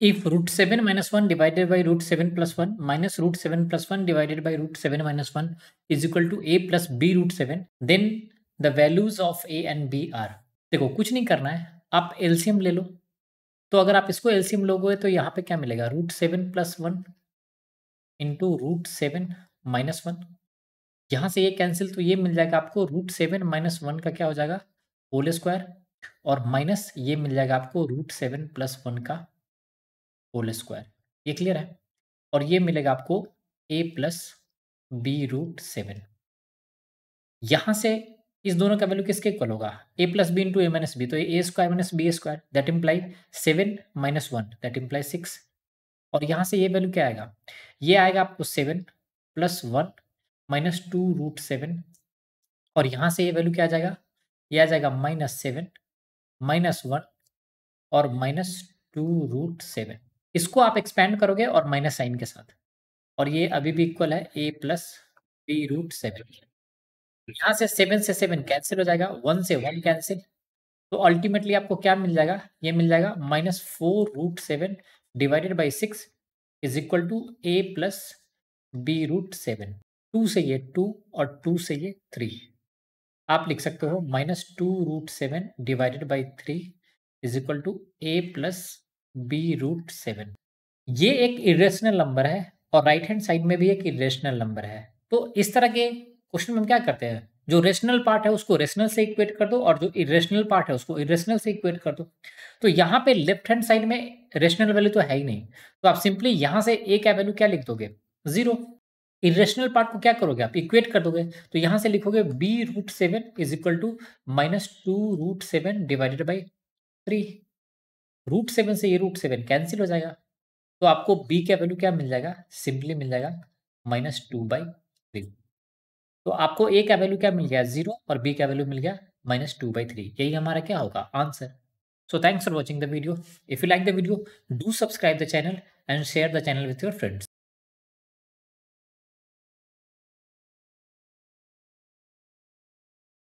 If root 7 minus 1 divided by root 7 plus 1 minus root 7 plus 1 divided by root 7 minus 1 is equal to a plus b root 7, then the values of a and b are. देखो कुछ नहीं करना है आप LCM ले लो। तो अगर आप इसको एलसीएम लोगे तो यहाँ पे क्या मिलेगा? Root seven plus one into root seven minus one यहाँ से ये कैंसिल तो ये मिल जाएगा आपको रूट सेवन माइनस वन का क्या हो जाएगा? होल स्क्वायर और माइनस ये मिल जाएगा आपको रूट सेवन प्लस वन का। होल स्क्वायर ये क्लियर है? और ये मिलेगा आपको A plus B root seven यहाँ से इस दोनों का वैल्यू किसके इक्वल होगा? A plus B into A minus B तो A square minus B square that imply seven minus one that imply six और यहाँ से ये वैल्यू क्या आएगा? ये आएगा आपको seven plus one minus two root seven और यहाँ से ये वैल्यू क्या आ जाएगा? ये आ जाएगा माइनस सेवन माइनस वन और माइनस टू रूट सेवन इसको आप एक्सपेंड करोगे और माइनस साइन के साथ। और ये अभी भी इक्वल है A plus B root seven यहाँ से सेवन से सेवन कैंसिल हो जाएगा वन से वन कैंसिल तो अल्टीमेटली आपको क्या मिल जाएगा? ये मिल जाएगा minus four root seven divided by six is equal to A plus B root seven two से ये टू और टू से ये थ्री आप लिख सकते हो minus two root seven divided by three is equal to A plus B root seven. ये एक इरेशनल नंबर है और राइट हैंड साइड में भी एक इरेशनल नंबर है। तो इस तरह के क्वेश्चन में हम क्या करते हैं? जो रेशनल पार्ट है, उसको रेशनल से इक्वेट कर दो और जो इरेशनल पार्ट है, उसको इरेशनल से इक्वेट कर दो। तो यहाँ पे लेफ़्ट हैंड साइड में रेशनल वैल्यू तो है ही नहीं। तो आप सिंपली यहाँ से ए का वैल्यू क्या लिख दोगे? ज़ीरो इरेशनल पार्ट को क्या करोगे आप? इक्वेट कर दोगे। तो यहाँ से लिखोगे B root seven is equal to minus two root seven divided by three. Root seven से ये रूट सेवन कैंसिल हो जाएगा। तो आपको बी का वैल्यू क्या मिल जाएगा? सिंपली मिल जाएगा माइनस टू बाई थ्री तो आपको ए का वैल्यू क्या मिल गया? ज़ीरो और बी का वैल्यू मिल गया माइनस टू बाई थ्री यही हमारा क्या होगा? Answer so thanks for watching the video if you like the video do subscribe the channel and share the channel with your friends